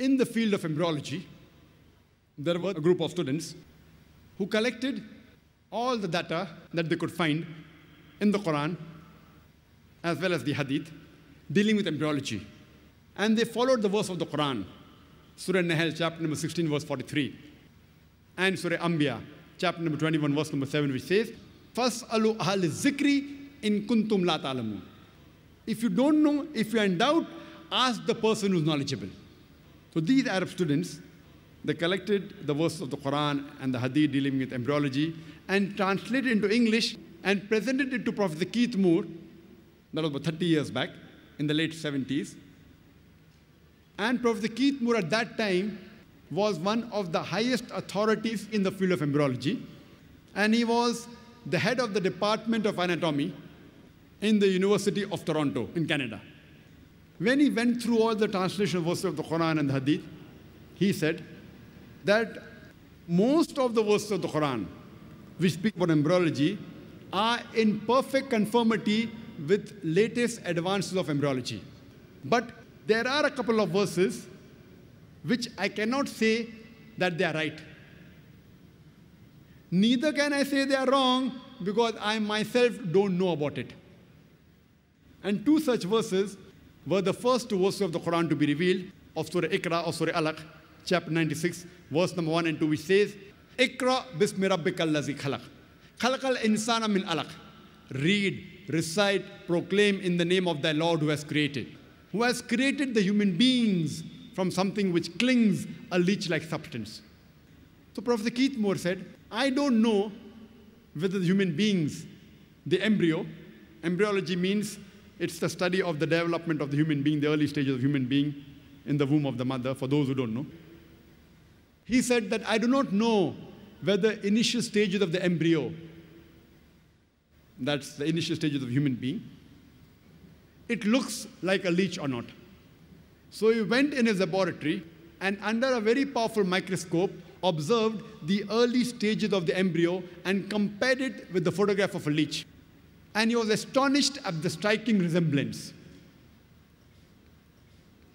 in the field of embryology, there were a group of students who collected all the data that they could find in the Quran as well as the Hadith dealing with embryology. And they followed the verse of the Quran, Surah Nahl, chapter number 16, verse 43, and Surah Anbiya, chapter number 21, verse number 7, which says, Fas'alu ahal zikri in kuntum la. If you don't know, if you're in doubt, ask the person who's knowledgeable. So these Arab students, they collected the verses of the Quran and the Hadith dealing with embryology and translated it into English and presented it to Professor Keith Moore, that was about 30 years back, in the late 70s. And Professor Keith Moore at that time was one of the highest authorities in the field of embryology. And he was the head of the Department of Anatomy in the University of Toronto in Canada. When he went through all the translation verses of the Quran and the Hadith, he said that most of the verses of the Quran which speak about embryology are in perfect conformity with latest advances of embryology. But there are a couple of verses which I cannot say that they are right. Neither can I say they are wrong because I myself don't know about it. And two such verses were the first two verses of the Quran to be revealed of Surah Iqra or Surah Alaq, chapter 96, verse number 1 and 2, which says, Iqra bismi allazi khalaq. Khalaqal insana min alaq. Read, recite, proclaim in the name of thy Lord who has created. Who has created the human beings from something which clings a leech-like substance. So Professor Keith Moore said, I don't know whether the human beings, the embryo, embryology means it's the study of the development of the human being, the early stages of human being in the womb of the mother, for those who don't know. He said that I do not know whether initial stages of the embryo, that's the initial stages of human being, it looks like a leech or not. So he went in his laboratory and under a very powerful microscope observed the early stages of the embryo and compared it with the photograph of a leech. And he was astonished at the striking resemblance.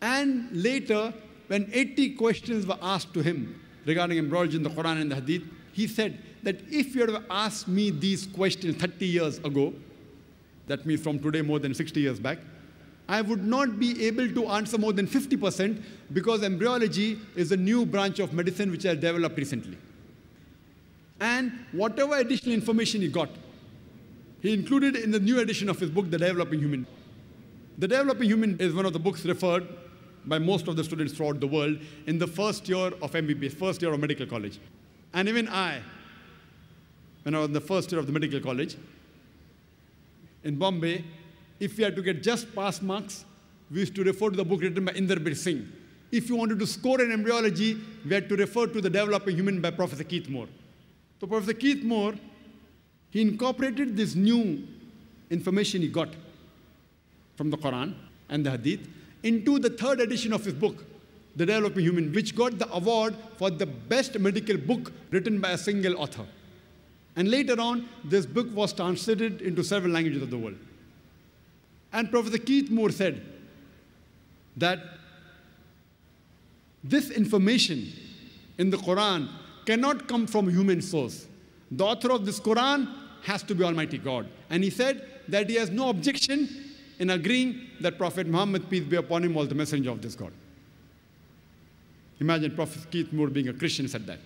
And later, when 80 questions were asked to him regarding embryology in the Quran and the Hadith, he said that if you had asked me these questions 30 years ago, that means from today more than 60 years back, I would not be able to answer more than 50% because embryology is a new branch of medicine which has developed recently. And whatever additional information he got, he included in the new edition of his book, The Developing Human. The Developing Human is one of the books referred by most of the students throughout the world in the first year of MBBS, first year of medical college. And even I, when I was in the first year of the medical college in Bombay, if we had to get just pass marks, we used to refer to the book written by Inderbir Singh. If you wanted to score in embryology, we had to refer to The Developing Human by Professor Keith Moore. So Professor Keith Moore, he incorporated this new information he got from the Quran and the Hadith into the third edition of his book, The Developing Human, which got the award for the best medical book written by a single author. And later on, this book was translated into several languages of the world. And Professor Keith Moore said that this information in the Quran cannot come from human source. The author of this Quran has to be Almighty God. And he said that he has no objection in agreeing that Prophet Muhammad, peace be upon him, was the messenger of this God. Imagine Prophet Keith Moore being a Christian said that.